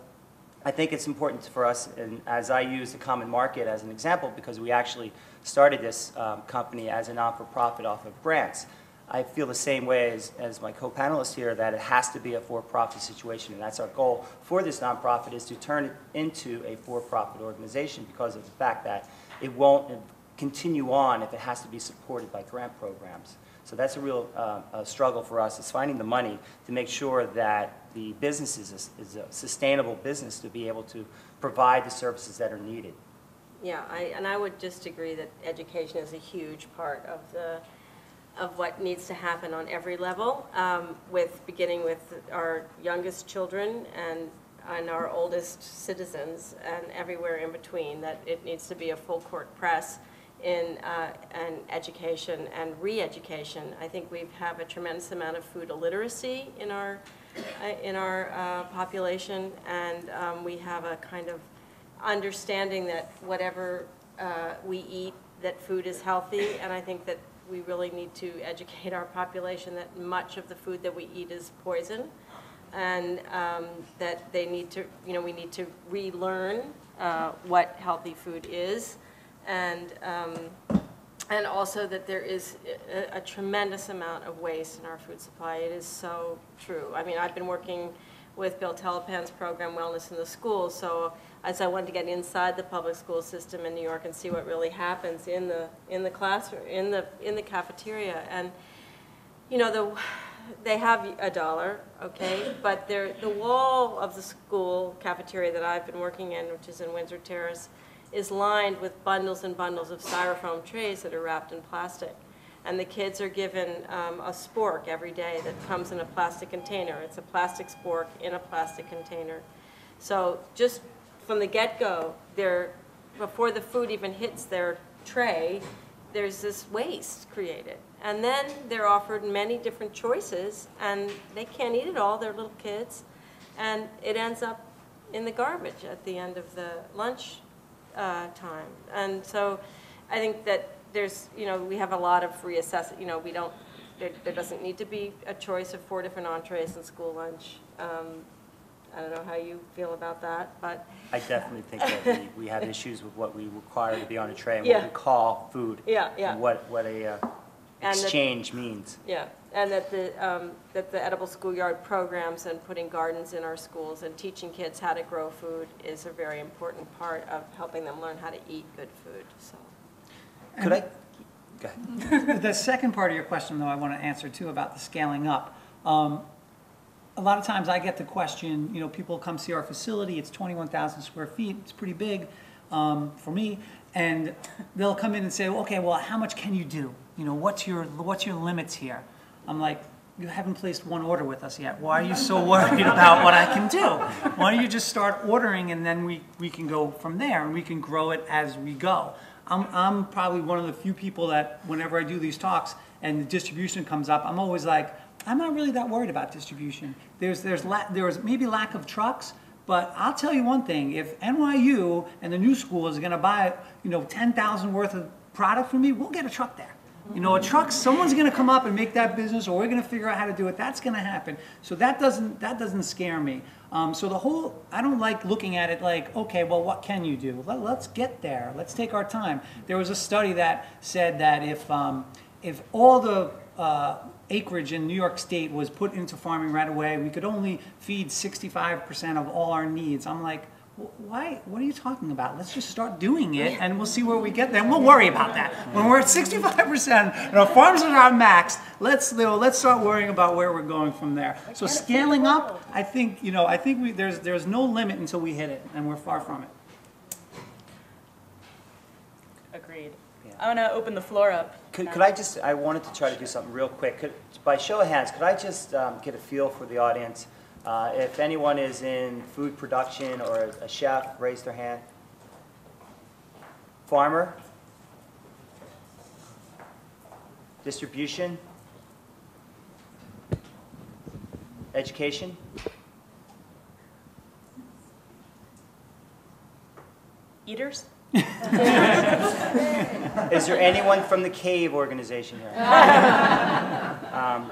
I think it's important for us, and as I use the common market as an example, because we actually started this um, company as a non-for-profit off of grants. I feel the same way as, as my co-panelists here, that it has to be a for-profit situation, and that's our goal for this nonprofit is to turn it into a for-profit organization because of the fact that it won't continue on if it has to be supported by grant programs. So that's a real uh, a struggle for us, is finding the money to make sure that the business is a, is a sustainable business to be able to provide the services that are needed. Yeah, I, and I would just agree that education is a huge part of the, of what needs to happen on every level, um, with, beginning with our youngest children and, and our oldest citizens and everywhere in between, that it needs to be a full court press in uh, an education and re-education. I think we have a tremendous amount of food illiteracy in our, uh, in our uh, population, and um, we have a kind of understanding that whatever uh, we eat, that food is healthy, and I think that we really need to educate our population that much of the food that we eat is poison, and um, that they need to, you know, we need to relearn uh, what healthy food is, and um, and also that there is a, a, tremendous amount of waste in our food supply. It is so true. I mean, I've been working with Bill Telepan's program, Wellness in the Schools, so as I wanted to get inside the public school system in New York and see what really happens in the in the classroom, in the in the cafeteria, and you know the they have a dollar, okay, but the wall of the school cafeteria that I've been working in, which is in Windsor Terrace, is lined with bundles and bundles of styrofoam trays that are wrapped in plastic. And the kids are given um, a spork every day that comes in a plastic container. It's a plastic spork in a plastic container. So just from the get-go, before the food even hits their tray, there's this waste created. And then they're offered many different choices, and they can't eat it all, they're little kids. And it ends up in the garbage at the end of the lunch uh, time. And so I think that there's, you know, we have a lot of reassess, you know, we don't, there, there doesn't need to be a choice of four different entrees in school lunch. Um, I don't know how you feel about that, but. I definitely think that we, we have issues with what we require to be on a tray and Yeah. what we call food. Yeah, yeah. And what, what a uh, And the- exchange means. Yeah, and that the, um, that the edible schoolyard programs and putting gardens in our schools and teaching kids how to grow food is a very important part of helping them learn how to eat good food, so. Could I, go ahead. The second part of your question, though, I want to answer too about the scaling up. Um, a lot of times I get the question, you know, people come see our facility, it's 21,000 square feet, it's pretty big um, for me, and they'll come in and say, okay, well, how much can you do? You know, what's your, what's your limits here? I'm like, you haven't placed one order with us yet. Why are you so worried about what I can do? Why don't you just start ordering and then we, we can go from there and we can grow it as we go. I'm, I'm probably one of the few people that whenever I do these talks and the distribution comes up, I'm always like, I'm not really that worried about distribution. There's, there's, la- there's maybe lack of trucks, but I'll tell you one thing, if NYU and the new school is gonna buy, you know, 10,000 worth of product from me, we'll get a truck there. You know, a truck, someone's gonna come up and make that business, or we're gonna figure out how to do it, that's gonna happen. So that doesn't, that doesn't scare me. Um, so the whole, I don't like looking at it like, okay, well, what can you do? Let, let's get there, let's take our time. There was a study that said that if, um, if all the, uh, acreage in New York State was put into farming right away, we could only feed sixty-five percent of all our needs. I'm like, "Wh- why, what are you talking about? Let's just start doing it and we'll see where we get there. And we'll worry about that. When we're at sixty-five percent and our farms are not max. let's, you know, let's start worrying about where we're going from there. So scaling up, I think, you know, I think we, there's, there's no limit until we hit it and we're far from it. Agreed. Yeah. I want to open the floor up. Could, could I just, I wanted to try to do something real quick. Could, by show of hands, could I just um, get a feel for the audience? Uh, If anyone is in food production or a chef, raise their hand. Farmer? Distribution? Education? Eaters? Is there anyone from the CAVE organization here? Um,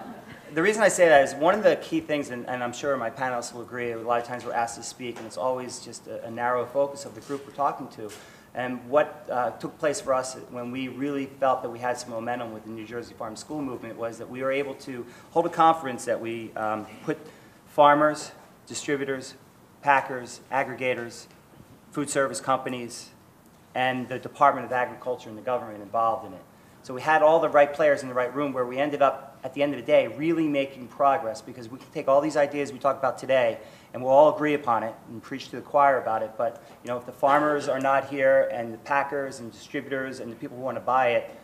The reason I say that is one of the key things, and, and I'm sure my panelists will agree, a lot of times we're asked to speak, and it's always just a, a narrow focus of the group we're talking to. And what uh, took place for us when we really felt that we had some momentum with the New Jersey Farm School Movement was that we were able to hold a conference that we um, put farmers, distributors, packers, aggregators, food service companies, and the Department of Agriculture and the government involved in it. So we had all the right players in the right room where we ended up, at the end of the day, really making progress because we can take all these ideas we talk about today and we'll all agree upon it and preach to the choir about it. But, you know, if the farmers are not here and the packers and distributors and the people who want to buy it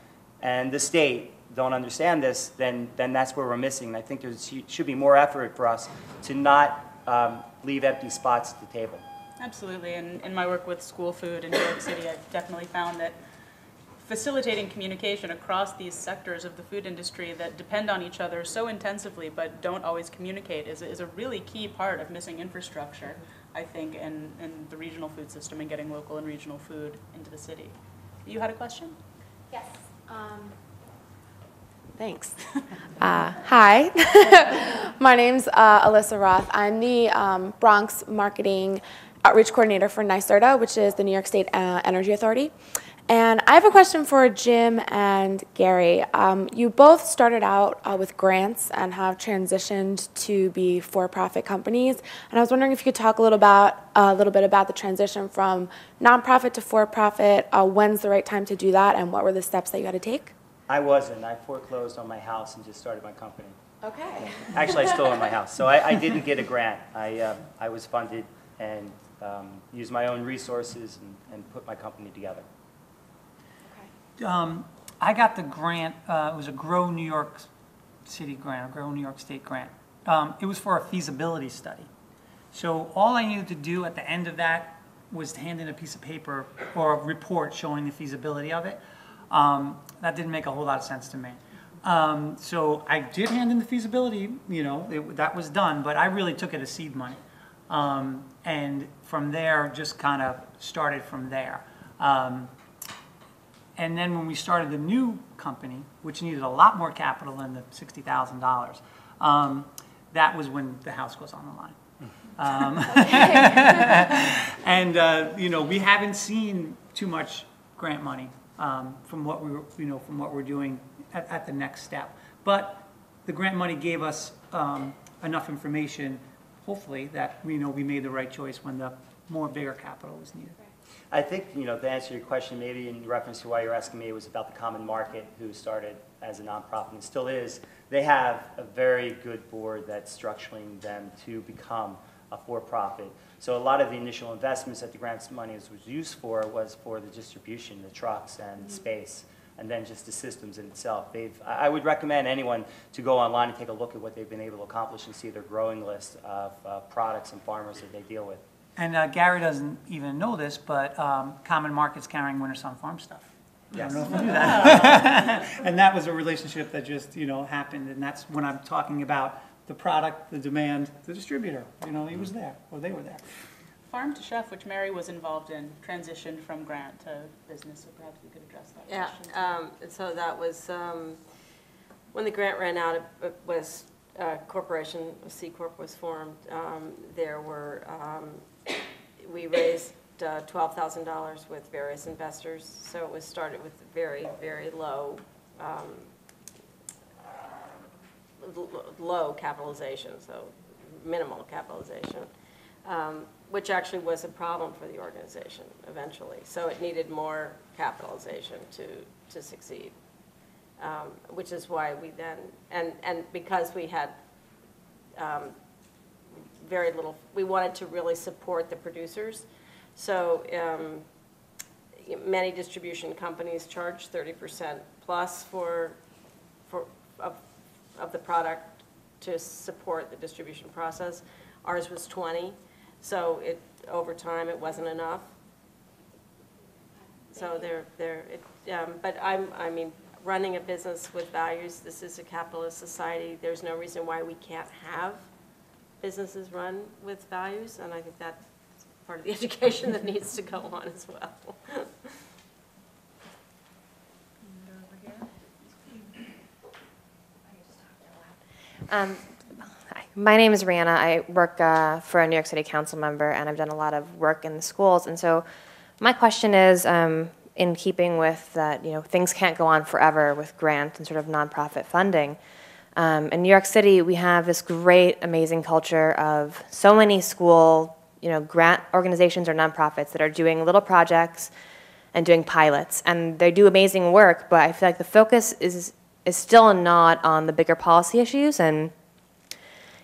and the state don't understand this, then, then that's where we're missing. And I think there should be more effort for us to not um, leave empty spots at the table. Absolutely. And in my work with school food in New York City, I've definitely found that facilitating communication across these sectors of the food industry that depend on each other so intensively but don't always communicate is, is a really key part of missing infrastructure, I think, in, in the regional food system and getting local and regional food into the city. You had a question? Yes. um, Thanks. Uh, Hi, my name's uh, Alyssa Roth. I'm the um, Bronx Marketing Outreach Coordinator for NYSERDA, which is the New York State uh, Energy Authority. And I have a question for Jim and Gary. Um, You both started out uh, with grants and have transitioned to be for-profit companies. And I was wondering if you could talk a little about, a little bit about the transition from nonprofit to for-profit. uh, When's the right time to do that, and what were the steps that you had to take? I wasn't. I foreclosed on my house and just started my company. Okay. Actually, I still own my house, so I, I didn't get a grant. I, uh, I was funded and um, used my own resources and, and put my company together. Um, I got the grant, uh, it was a Grow New York City grant, a Grow New York State grant. Um, It was for a feasibility study. So all I needed to do at the end of that was to hand in a piece of paper or a report showing the feasibility of it. Um, That didn't make a whole lot of sense to me. Um, So I did hand in the feasibility, you know, it- that was done, but I really took it as seed money. Um, And from there, just kind of started from there. Um, and then when we started the new company, which needed a lot more capital than the sixty thousand dollars, um, that was when the house goes on the line. Um, and uh, you know, we haven't seen too much grant money um, from what we were, you know, from what we're doing at, at the next step. But the grant money gave us um, enough information, hopefully, that we know we made the right choice when the more bigger capital was needed. I think, you know, to answer your question, maybe in reference to why you're asking me, it was about the Common Market, who started as a nonprofit and still is. They have a very good board that's structuring them to become a for-profit. So a lot of the initial investments that the grants money was used for was for the distribution, the trucks and the space, and then just the systems in itself. They've, I I would recommend anyone to go online and take a look at what they've been able to accomplish and see their growing list of uh, products and farmers that they deal with. And uh, Gary doesn't even know this, but um, Common Market's carrying Winter Sun Farm stuff. I don't know if you knew that. And that was a relationship that just, you know, happened, and that's when I'm talking about the product, the demand, the distributor, you know, he was there, or they were there. Farm to Chef, which Mary was involved in, transitioned from grant to business, so perhaps we could address that Yeah, question. um, and so that was, um, when the grant ran out, it- it was, uh, corporation, a C Corp was formed. Um, There were, um, we raised uh, $12,000 with various investors, so it was started with very, very low, um, low capitalization, so minimal capitalization, um, which actually was a problem for the organization eventually. So it needed more capitalization to, to succeed, um, which is why we then, and, and because we had um, very little, we wanted to really support the producers. So, um, many distribution companies charge 30% plus for, for, of, of the product to support the distribution process. Ours was 20, so it, over time, it wasn't enough. So they're, they're, it, um, but I'm, I mean, running a business with values, this is a capitalist society, there's no reason why we can't have businesses run with values, and I think that's part of the education that needs to go on as well. Um, hi. My name is Rihanna. I work uh, for a New York City council member, and I've done a lot of work in the schools. And so, my question is, um, in keeping with that, you know, things can't go on forever with grants and sort of nonprofit funding. Um, in New York City, we have this great, amazing culture of so many school, you know, grant organizations or nonprofits that are doing little projects and doing pilots, and they do amazing work. But I feel like the focus is is still not on the bigger policy issues, and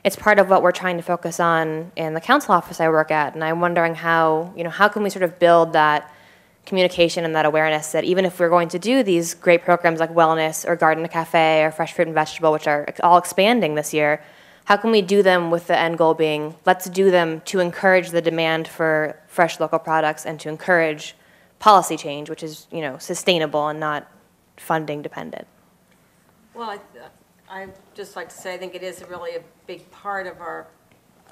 it's part of what we're trying to focus on in the council office I work at. And I'm wondering how, you know, how can we sort of build that communication and that awareness that even if we're going to do these great programs like wellness or garden cafe or fresh fruit and vegetable, which are all expanding this year, how can we do them with the end goal being let's do them to encourage the demand for fresh local products and to encourage policy change, which is you know sustainable and not funding dependent. Well, I, I'd just like to say, I think it is really a big part of our,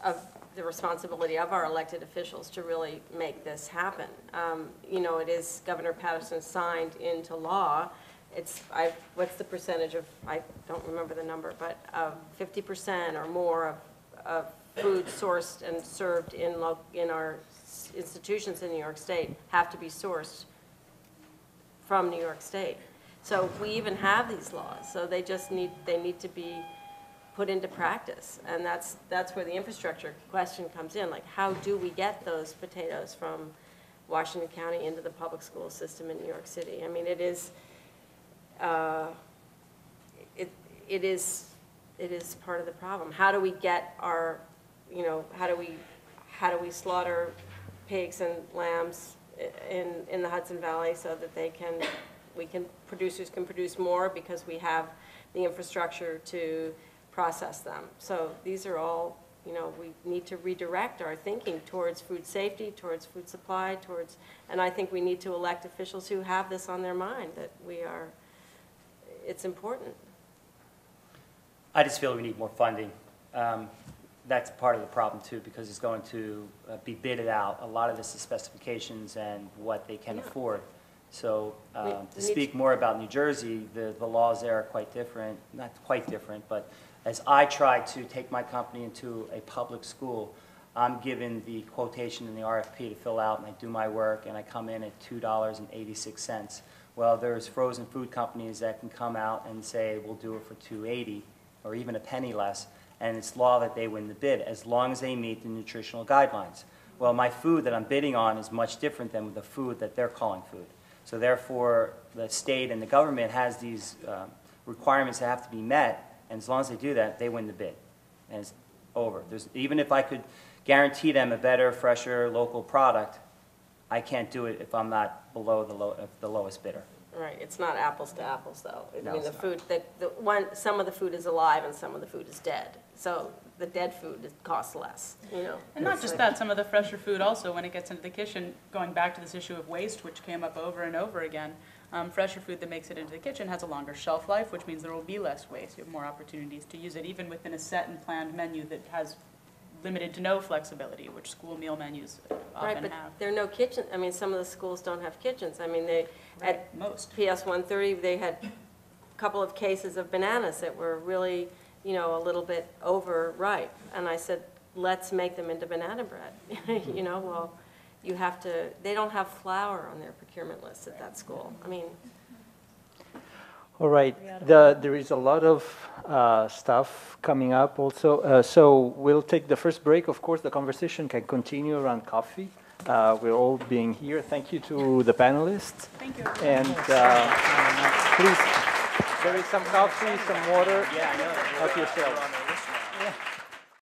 of the responsibility of our elected officials to really make this happen. Um, You know, it is Governor Paterson signed into law. It's, I, what's the percentage of, I don't remember the number, but of fifty percent or more of, of food sourced and served in in our institutions in New York State have to be sourced from New York State. So we even have these laws, so they just need, they need to be put into practice. And that's, that's where the infrastructure question comes in, like, how do we get those potatoes from Washington County into the public school system in New York City? I mean, it is, uh, it, it is, it is part of the problem. How do we get our, you know, how do we, how do we slaughter pigs and lambs in, in the Hudson Valley so that they can, we can, producers can produce more because we have the infrastructure to process them. So these are all, you know, we need to redirect our thinking towards food safety, towards food supply, towards, and I think we need to elect officials who have this on their mind, that we are, it's important. I just feel we need more funding. Um, That's part of the problem too, because it's going to uh, be bidded out. A lot of this is specifications and what they can Yeah. afford. So We- um, we to speak more about New Jersey, the, the laws there are quite different, not quite different, but as I try to take my company into a public school, I'm given the quotation in the RFP to fill out, and I do my work, and I come in at two dollars and eighty-six cents. Well, there's frozen food companies that can come out and say, we'll do it for two eighty, or even a penny less, and it's law that they win the bid, as long as they meet the nutritional guidelines. Well, my food that I'm bidding on is much different than the food that they're calling food. So therefore, the state and the government has these um, requirements that have to be met, and as long as they do that, they win the bid. And it's over. There's, even if I could guarantee them a better, fresher, local product, I can't do it if I'm not below the low, of the lowest bidder. Right, it's not apples to apples, though. I No, mean, the it's not. food, the, the one, some of the food is alive and some of the food is dead. So the dead food is- costs less, you know? And not It's just like- that, some of the fresher food also, when it gets into the kitchen, going back to this issue of waste, which came up over and over again, um, fresher food that makes it into the kitchen has a longer shelf life, which means there will be less waste. You have more opportunities to use it, even within a set and planned menu that has limited to no flexibility, which school meal menus often Right, but have. there are no kitchen, I mean, some of the schools don't have kitchens. I mean, they, at Most. PS 130, they had a couple of cases of bananas that were really, you know, a little bit overripe. And I said, let's make them into banana bread. You know, well, you have to, they don't have flour on their procurement list at that school. I mean, All right, the, there is a lot of uh, stuff coming up also. Uh, so we'll take the first break. Of course, the conversation can continue around coffee. Uh, we're all being here. Thank you to the panelists. Thank you. And uh, please, there is some coffee, some water. Yeah, I know. Help yourself.